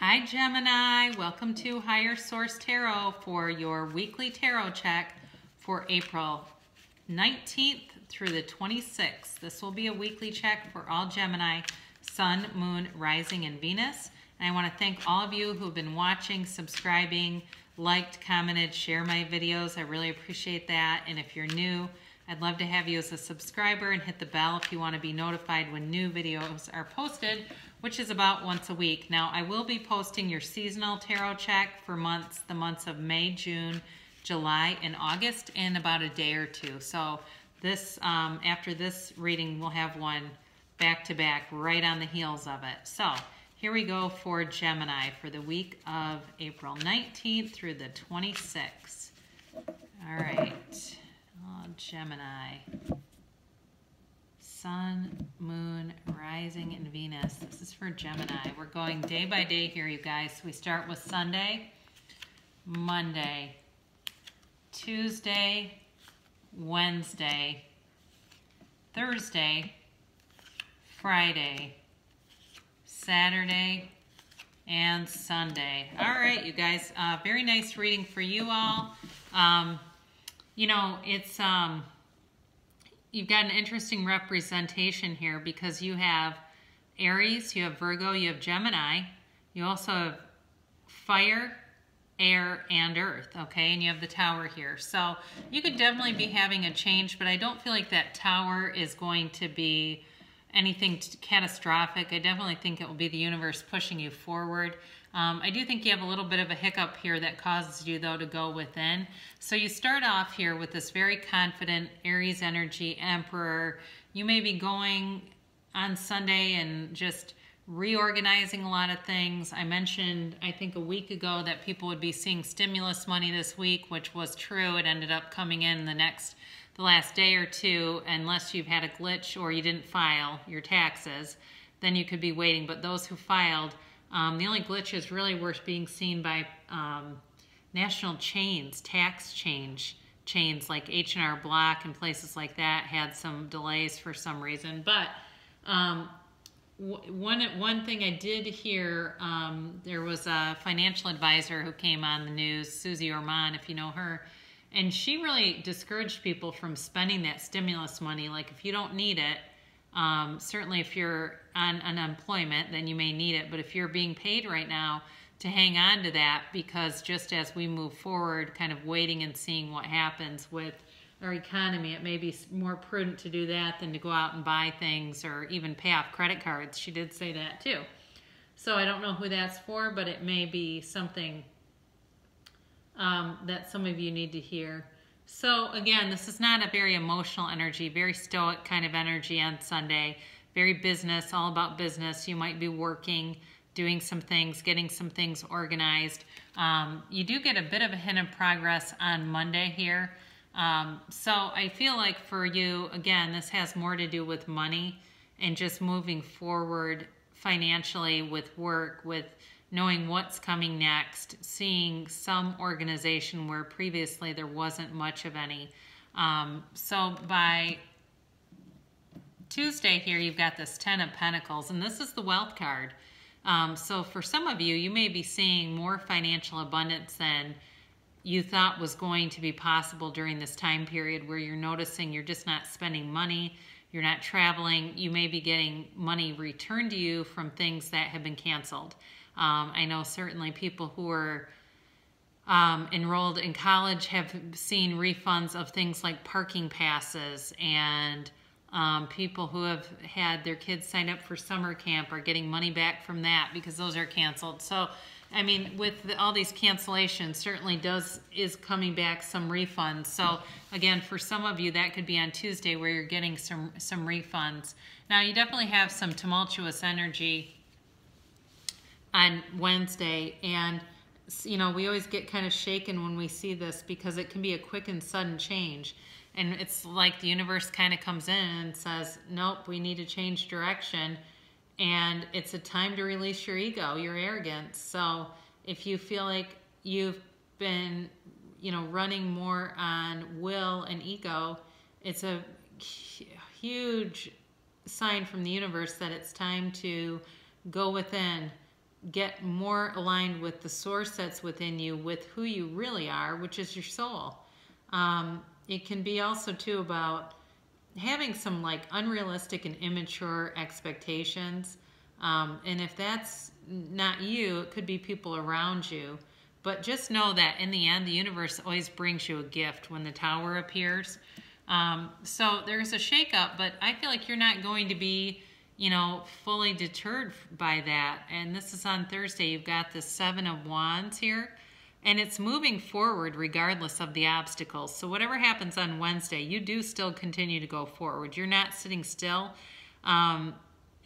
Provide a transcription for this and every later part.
Hi Gemini, welcome to Higher Source Tarot for your weekly tarot check for April 19th through the 26th. This will be a weekly check for all Gemini, Sun, Moon, Rising, and Venus. And I want to thank all of you who've been watching, subscribing, liked, commented, share my videos. I really appreciate that. And if you're new, I'd love to have you as a subscriber and hit the bell if you want to be notified when new videos are posted which is about once a week. Now, I will be posting your seasonal tarot check for months, the months of May, June, July, and August in about a day or two. So this, um, after this reading, we'll have one back to back right on the heels of it. So here we go for Gemini for the week of April 19th through the 26th. All right, oh, Gemini. Sun, Moon, Rising, and Venus. This is for Gemini. We're going day by day here, you guys. We start with Sunday, Monday, Tuesday, Wednesday, Thursday, Friday, Saturday, and Sunday. All right, you guys. Uh, very nice reading for you all. Um, you know, it's... Um, you've got an interesting representation here because you have Aries, you have Virgo, you have Gemini. You also have fire, air, and earth, okay? And you have the tower here. So you could definitely be having a change, but I don't feel like that tower is going to be anything catastrophic. I definitely think it will be the universe pushing you forward. Um, I do think you have a little bit of a hiccup here that causes you, though, to go within. So you start off here with this very confident Aries energy, Emperor. You may be going on Sunday and just reorganizing a lot of things. I mentioned, I think a week ago, that people would be seeing stimulus money this week, which was true. It ended up coming in the next, the last day or two, unless you've had a glitch or you didn't file your taxes, then you could be waiting. But those who filed, um, the only glitches really were being seen by um, national chains, tax change chains like H&R Block and places like that had some delays for some reason. But um, one one thing I did hear, um, there was a financial advisor who came on the news, Susie Orman, if you know her, and she really discouraged people from spending that stimulus money. Like if you don't need it, um, certainly, if you're on unemployment, then you may need it. But if you're being paid right now, to hang on to that because just as we move forward, kind of waiting and seeing what happens with our economy, it may be more prudent to do that than to go out and buy things or even pay off credit cards. She did say that too. So I don't know who that's for, but it may be something um, that some of you need to hear. So again, this is not a very emotional energy, very stoic kind of energy on Sunday. Very business, all about business. You might be working, doing some things, getting some things organized. Um, you do get a bit of a hint of progress on Monday here. Um, so I feel like for you, again, this has more to do with money and just moving forward financially with work, with knowing what's coming next, seeing some organization where previously there wasn't much of any. Um, so by Tuesday here, you've got this Ten of Pentacles, and this is the wealth card. Um, so for some of you, you may be seeing more financial abundance than you thought was going to be possible during this time period where you're noticing you're just not spending money, you're not traveling, you may be getting money returned to you from things that have been canceled. Um, I know certainly people who are um, enrolled in college have seen refunds of things like parking passes and um, people who have had their kids sign up for summer camp are getting money back from that because those are canceled. So, I mean, with the, all these cancellations, certainly does is coming back some refunds. So, again, for some of you, that could be on Tuesday where you're getting some some refunds. Now, you definitely have some tumultuous energy on Wednesday. And, you know, we always get kind of shaken when we see this because it can be a quick and sudden change. And it's like the universe kind of comes in and says, nope, we need to change direction. And it's a time to release your ego, your arrogance. So if you feel like you've been, you know, running more on will and ego, it's a huge sign from the universe that it's time to go within get more aligned with the source that's within you, with who you really are, which is your soul. Um, it can be also too about having some like unrealistic and immature expectations. Um, and if that's not you, it could be people around you. But just know that in the end, the universe always brings you a gift when the tower appears. Um, so there's a shakeup, but I feel like you're not going to be, you know, fully deterred by that. And this is on Thursday. You've got the Seven of Wands here, and it's moving forward regardless of the obstacles. So whatever happens on Wednesday, you do still continue to go forward. You're not sitting still. Um,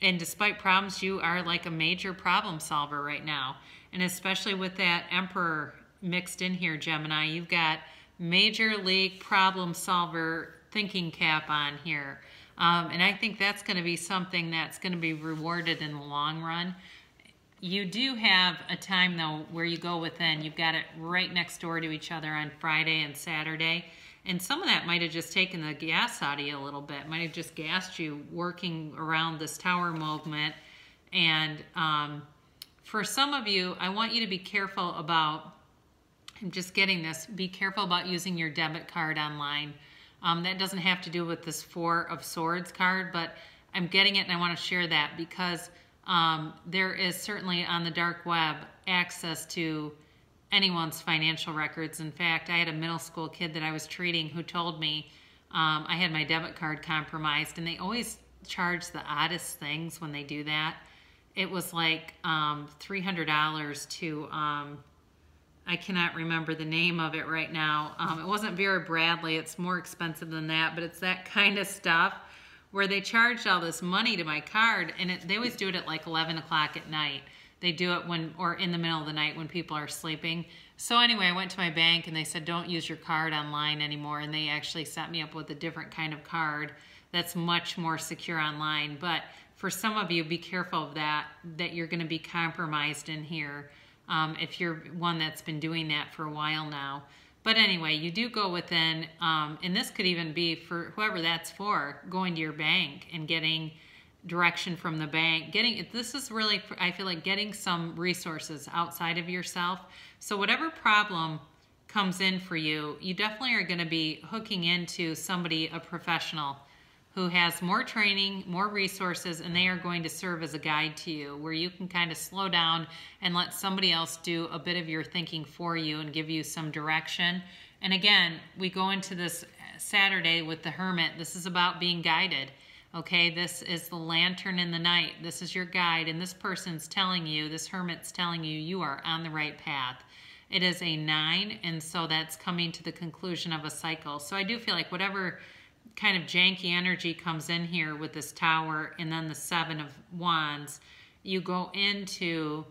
and despite problems, you are like a major problem solver right now. And especially with that Emperor mixed in here, Gemini, you've got major league problem solver thinking cap on here. Um, and I think that's going to be something that's going to be rewarded in the long run. You do have a time, though, where you go within. You've got it right next door to each other on Friday and Saturday. And some of that might have just taken the gas out of you a little bit. Might have just gassed you working around this tower movement. And um, for some of you, I want you to be careful about I'm just getting this. Be careful about using your debit card online. Um, that doesn't have to do with this Four of Swords card, but I'm getting it and I want to share that because um, there is certainly on the dark web access to anyone's financial records. In fact, I had a middle school kid that I was treating who told me um, I had my debit card compromised, and they always charge the oddest things when they do that. It was like um, $300 to um, I cannot remember the name of it right now. Um, it wasn't Vera Bradley. It's more expensive than that, but it's that kind of stuff where they charged all this money to my card, and it, they always do it at like 11 o'clock at night. They do it when, or in the middle of the night when people are sleeping. So anyway, I went to my bank and they said, don't use your card online anymore. And they actually set me up with a different kind of card that's much more secure online. But for some of you, be careful of that, that you're going to be compromised in here um, if you're one that's been doing that for a while now. But anyway, you do go within, um, and this could even be for whoever that's for, going to your bank and getting direction from the bank. Getting this is really, I feel like getting some resources outside of yourself. So whatever problem comes in for you, you definitely are going to be hooking into somebody, a professional who has more training, more resources, and they are going to serve as a guide to you where you can kind of slow down and let somebody else do a bit of your thinking for you and give you some direction. And again, we go into this Saturday with the Hermit. This is about being guided. Okay, this is the lantern in the night. This is your guide, and this person's telling you, this hermit's telling you, you are on the right path. It is a nine, and so that's coming to the conclusion of a cycle. So I do feel like whatever kind of janky energy comes in here with this tower and then the seven of wands you go into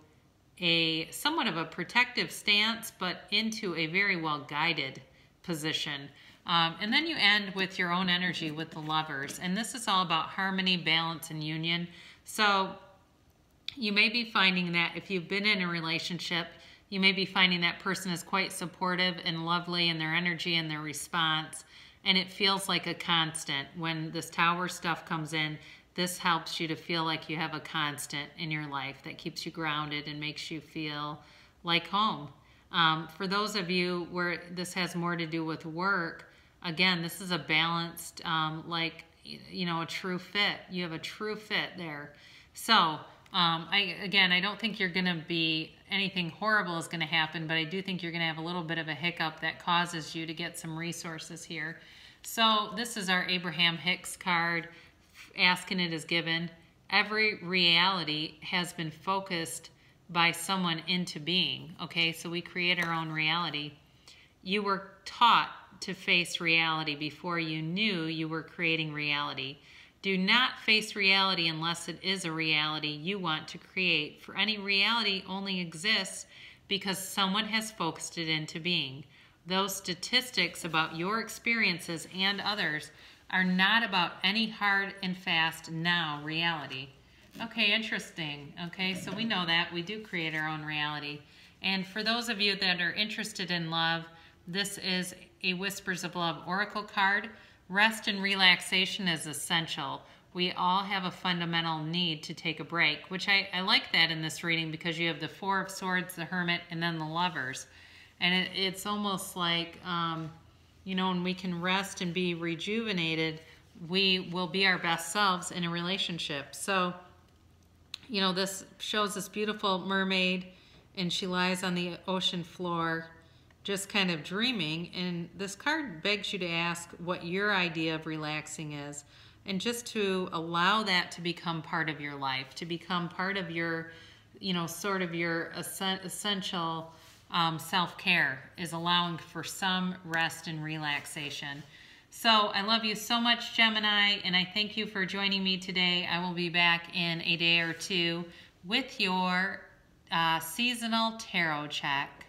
a somewhat of a protective stance but into a very well guided position. Um, and then you end with your own energy with the lovers. And this is all about harmony balance and union. So you may be finding that if you've been in a relationship you may be finding that person is quite supportive and lovely in their energy and their response and it feels like a constant. When this tower stuff comes in, this helps you to feel like you have a constant in your life that keeps you grounded and makes you feel like home. Um, for those of you where this has more to do with work, again, this is a balanced, um, like, you know, a true fit. You have a true fit there. So, um, I again, I don't think you're going to be anything horrible is going to happen, but I do think you're going to have a little bit of a hiccup that causes you to get some resources here. So this is our Abraham Hicks card. Asking it is given. Every reality has been focused by someone into being. Okay, so we create our own reality. You were taught to face reality before you knew you were creating reality. Do not face reality unless it is a reality you want to create, for any reality only exists because someone has focused it into being. Those statistics about your experiences and others are not about any hard and fast now reality. Okay, interesting. Okay, so we know that. We do create our own reality. And for those of you that are interested in love, this is a Whispers of Love Oracle card. Rest and relaxation is essential. we all have a fundamental need to take a break, which I, I like that in this reading because you have the Four of Swords, the Hermit, and then the Lovers. And it, it's almost like, um, you know, when we can rest and be rejuvenated, we will be our best selves in a relationship. So, you know, this shows this beautiful mermaid and she lies on the ocean floor just kind of dreaming. And this card begs you to ask what your idea of relaxing is and just to allow that to become part of your life, to become part of your, you know, sort of your essential um, self care is allowing for some rest and relaxation. So I love you so much, Gemini, and I thank you for joining me today. I will be back in a day or two with your uh, seasonal tarot check.